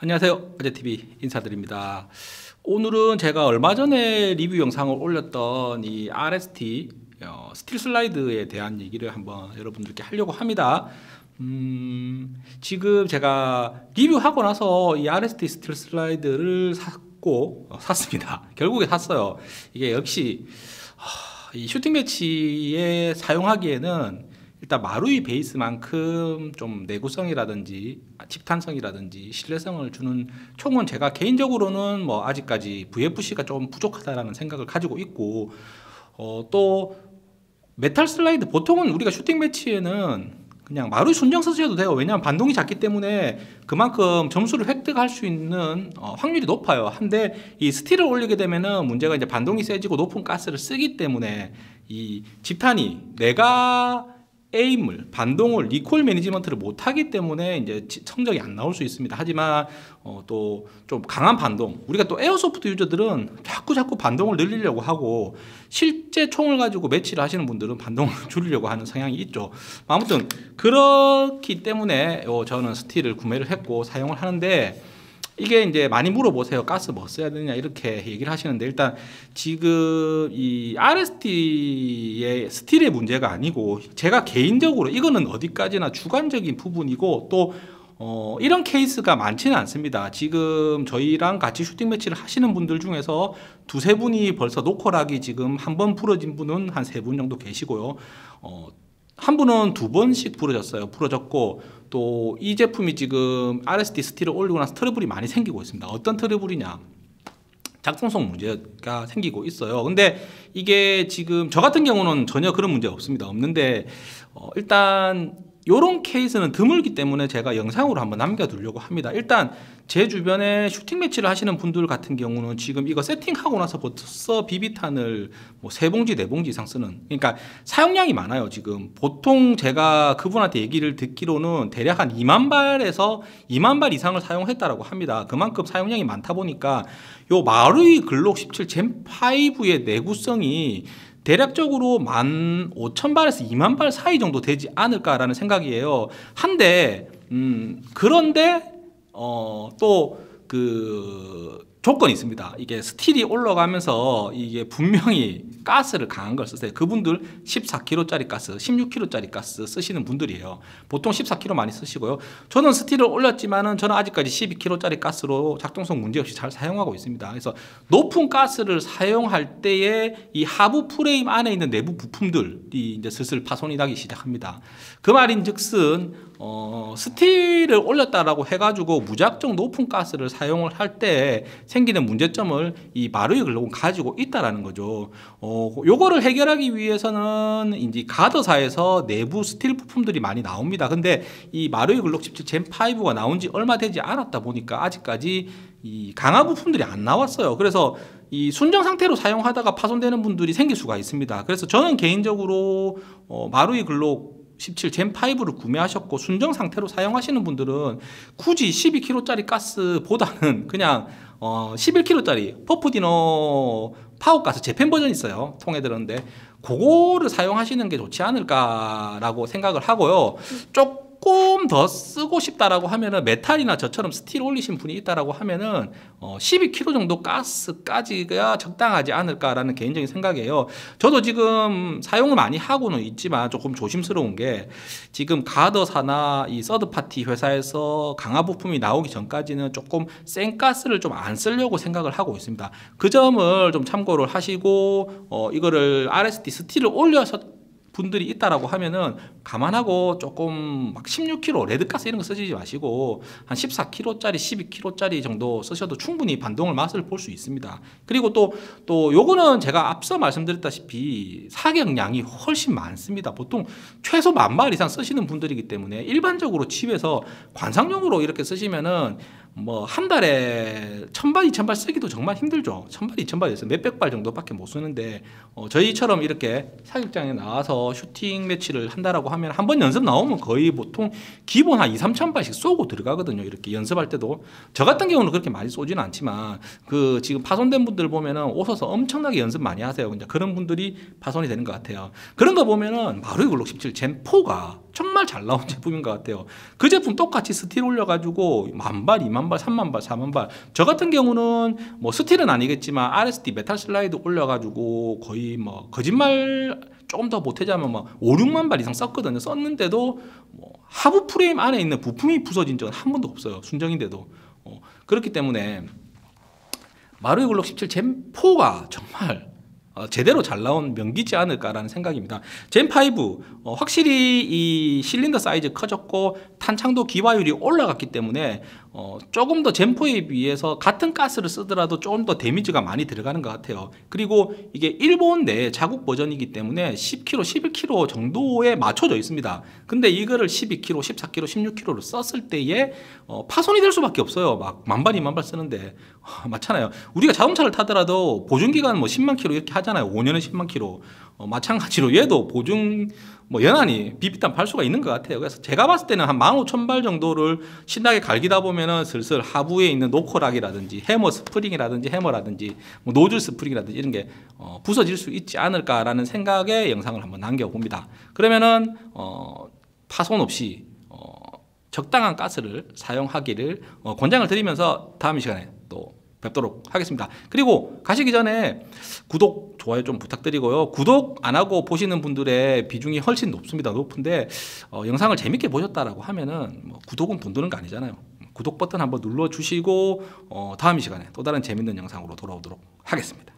안녕하세요. 어제TV 인사드립니다. 오늘은 제가 얼마 전에 리뷰 영상을 올렸던 이 RST 어, 스틸 슬라이드에 대한 얘기를 한번 여러분들께 하려고 합니다. 음, 지금 제가 리뷰하고 나서 이 RST 스틸 슬라이드를 샀고 어, 샀습니다. 결국에 샀어요. 이게 역시 하, 이 슈팅 매치에 사용하기에는 일단 마루이 베이스만큼 좀 내구성이라든지 집탄성이라든지 신뢰성을 주는 총은 제가 개인적으로는 뭐 아직까지 VFC가 좀 부족하다라는 생각을 가지고 있고 어, 또 메탈 슬라이드 보통은 우리가 슈팅 매치에는 그냥 마루이 순정 쓰셔도 돼요. 왜냐하면 반동이 작기 때문에 그만큼 점수를 획득할 수 있는 어, 확률이 높아요. 한데 이 스틸을 올리게 되면은 문제가 이제 반동이 세지고 높은 가스를 쓰기 때문에 이 집탄이 내가 aim을 반동을 recoil management를 못하기 때문에 이제 성적이 안 나올 수 있습니다. 하지만 어, 또 좀 강한 반동 우리가 또 airsoft 유저들은 자꾸 자꾸 반동을 늘리려고 하고 실제 총을 가지고 매치를 하시는 분들은 반동을 줄이려고 하는 성향이 있죠. 아무튼 그렇기 때문에 어, 저는 스틸을 구매를 했고 사용을 하는데 이게 이제 많이 물어보세요. 가스 뭐 써야 되냐 이렇게 얘기를 하시는데 일단 지금 이 RST의 스틸의 문제가 아니고 제가 개인적으로 이거는 어디까지나 주관적인 부분이고 또 어, 이런 케이스가 많지는 않습니다. 지금 저희랑 같이 슈팅 매치를 하시는 분들 중에서 두세 분이 벌써 knocker가 지금 한번 부러진 분은 한 세 분 정도 계시고요. 어, 한 분은 두 번씩 부러졌어요. 부러졌고 또 이 제품이 지금 RSD 스틸을 올리고 나서 트러블이 많이 생기고 있습니다. 어떤 트러블이냐? 작동성 문제가 생기고 있어요. 근데 이게 지금 저 같은 경우는 전혀 그런 문제 없습니다. 없는데 어, 일단 이런 케이스는 드물기 때문에 제가 영상으로 한번 남겨두려고 합니다. 일단 제 주변에 슈팅 매치를 하시는 분들 같은 경우는 지금 이거 세팅하고 나서 벌써 비비탄을 뭐 세 봉지 네 봉지 이상 쓰는 그러니까 사용량이 많아요 지금 보통 제가 그분한테 얘기를 듣기로는 대략 한 2만 발에서 2만 발 이상을 사용했다라고 합니다. 그만큼 사용량이 많다 보니까 요 마루이 글록 17 젠5의 내구성이 대략적으로 만 오천 발에서 이만 발 사이 정도 되지 않을까라는 생각이에요. 한데 음 그런데 어 또그 조건이 있습니다. 이게 스틸이 올라가면서 이게 분명히 가스를 강한 걸 쓰세요. 그분들 14kg짜리 가스, 16kg짜리 가스 쓰시는 분들이에요. 보통 14kg 많이 쓰시고요. 저는 스틸을 올렸지만은 저는 아직까지 12kg짜리 가스로 작동성 문제 없이 잘 사용하고 있습니다. 그래서 높은 가스를 사용할 때에 이 하부 프레임 안에 있는 내부 부품들이 이제 슬슬 파손이 나기 시작합니다. 그 말인즉슨 어, 스틸을 올렸다라고 해가지고 무작정 높은 가스를 사용을 할때 생기는 문제점을 이 마루이 글록은 가지고 있다라는 거죠. 어, 요거를 해결하기 위해서는 이제 가더사에서 내부 스틸 부품들이 많이 나옵니다. 근데 이 마루이 글록 17 Gen5가 나온 지 얼마 되지 않았다 보니까 아직까지 이 강화 부품들이 안 나왔어요. 그래서 이 순정 상태로 사용하다가 파손되는 분들이 생길 수가 있습니다. 그래서 저는 개인적으로 어, 마루이 글록 17 Gen5를 구매하셨고 순정 상태로 사용하시는 분들은 굳이 12kg짜리 가스보다는 그냥 어 11kg짜리 Puff Dino 파워가스 재팬 버전 있어요. 통에 들었는데. 그거를 사용하시는 게 좋지 않을까라고 생각을 하고요. 쪽 조금 더 쓰고 싶다라고 하면은 메탈이나 저처럼 스틸 올리신 분이 있다라고 하면은 어 12kg 정도 가스까지가 적당하지 않을까라는 개인적인 생각이에요. 저도 지금 사용을 많이 하고는 있지만 조금 조심스러운 게 지금 가더사나 이 third party 회사에서 강화 부품이 나오기 전까지는 조금 센 가스를 좀 안 쓰려고 생각을 하고 있습니다. 그 점을 좀 참고를 하시고 어 이거를 RSD 스틸을 올려서 분들이 있다라고 하면은 감안하고 조금 막 16kg 레드가스 이런 거 쓰지 마시고 한 14kg짜리 12kg짜리 정도 쓰셔도 충분히 반동을 맛을 볼 수 있습니다. 그리고 또또 요거는 제가 앞서 말씀드렸다시피 사격량이 훨씬 많습니다. 보통 최소 만발 이상 쓰시는 분들이기 때문에 일반적으로 집에서 관상용으로 이렇게 쓰시면은 뭐 한 달에 천발 이천 발 쓰기도 정말 힘들죠. 천발 이천 발에서 몇백 발 정도밖에 못 쓰는데 어, 저희처럼 이렇게 사격장에 나와서 슈팅 매치를 한다라고 하면 한 번 연습 나오면 거의 보통 기본 한 2, 3천 발씩 쏘고 들어가거든요. 이렇게 연습할 때도 저 같은 경우는 그렇게 많이 쏘지는 않지만 그 지금 파손된 분들 보면은 오셔서 엄청나게 연습 많이 하세요. 이제 그런 분들이 파손이 되는 것 같아요. 그런 거 보면은 마루이 글록 17 Gen4가 정말 정말 잘 나온 제품인 것 같아요. 그 제품 똑같이 스틸 올려가지고 만 발, 이만 발, 삼만 발, 사만 발. 저 같은 경우는 뭐 스틸은 아니겠지만 RSD 메탈 슬라이드 올려가지고 거의 뭐 거짓말 조금 더 보태자면 뭐 5, 6만 발 이상 썼거든요. 썼는데도 뭐 하부 프레임 안에 있는 부품이 부서진 적은 한 번도 없어요. 순정인데도. 어, 그렇기 때문에 마루이 글록 17 젠4가 정말 어, 제대로 잘 나온 명기지 않을까라는 생각입니다. 젠5 어, 확실히 이 실린더 사이즈 커졌고 탄창도 기화율이 올라갔기 때문에 어, 조금 더 젠4에 비해서 같은 가스를 쓰더라도 조금 더 데미지가 많이 들어가는 것 같아요. 그리고 이게 일본 내 자국 버전이기 때문에 10kg, 11kg 정도에 맞춰져 있습니다. 근데 이거를 12kg, 14kg, 16kg로 썼을 때에 어, 파손이 될 수밖에 없어요. 막 만발, 이만발 쓰는데 어, 맞잖아요. 우리가 자동차를 타더라도 보증 기간 뭐 10만 킬로 이렇게 하잖아요. 5년에 10만 킬로. 어, 마찬가지로 얘도 보증 뭐 연한이 비비탄 팔 수가 있는 것 같아요. 그래서 제가 봤을 때는 한 15,000발 정도를 신나게 갈기다 보면은 슬슬 하부에 있는 knocker lock이라든지 해머 스프링이라든지 해머라든지 뭐 노즐 스프링이라든지 이런 게 어, 부서질 수 있지 않을까라는 생각에 영상을 한번 남겨봅니다. 그러면은 어, 파손 없이 어, 적당한 가스를 사용하기를 어, 권장을 드리면서 다음 시간에 또 뵙도록 하겠습니다. 그리고 가시기 전에 구독, 좋아요 좀 부탁드리고요. 구독 안 하고 보시는 분들의 비중이 훨씬 높습니다. 높은데 어, 영상을 재밌게 보셨다라고 하면은 뭐 구독은 돈 드는 거 아니잖아요. 구독 버튼 한번 눌러 주시고 어, 다음 이 시간에 또 다른 재밌는 영상으로 돌아오도록 하겠습니다.